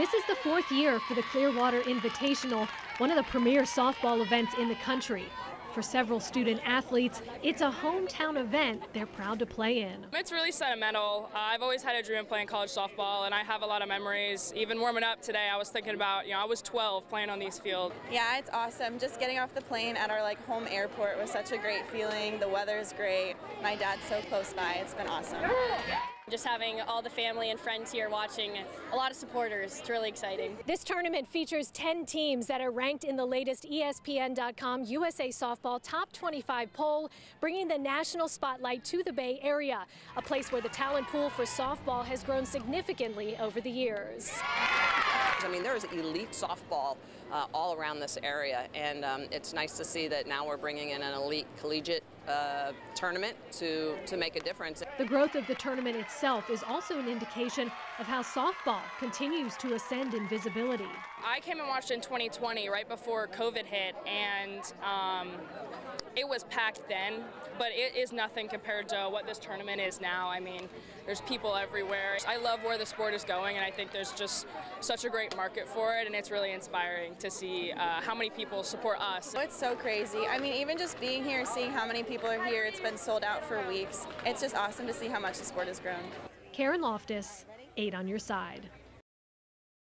This is the fourth year for the Clearwater Invitational, one of the premier softball events in the country. For several student athletes, it's a hometown event they're proud to play in. It's really sentimental. Uh, I've always had a dream of playing college softball, and I have a lot of memories. Even warming up today, I was thinking about, you know, I was 12 playing on these fields. Yeah, it's awesome. Just getting off the plane at our like home airport was such a great feeling. The weather's great. My dad's so close by. It's been awesome. Just having all the family and friends here watching, a lot of supporters. It's really exciting. This tournament features 10 teams that are ranked in the latest E ESPN.com USA Softball Top 25 poll, bringing the national spotlight to the Bay Area, a place where the talent pool for softball has grown significantly over the years. I mean, there is elite softball uh, all around this area, and um, it's nice to see that now we're bringing in an elite collegiate uh, tournament to, to make a difference. The growth of the tournament itself is also an indication of how softball continues to ascend in visibility. I came and watched in 2020, right before COVID hit, and um, it was packed then, but it is nothing compared to what this tournament is now. I mean, there's people everywhere. I love where the sport is going, and I think there's just such a great market for it, and it's really inspiring to see uh, how many people support us. It's so crazy. I mean, even just being here, seeing how many people are here, it's been sold out for weeks. It's just awesome to see how much the sport has grown. Karen Loftus, 8 on your side.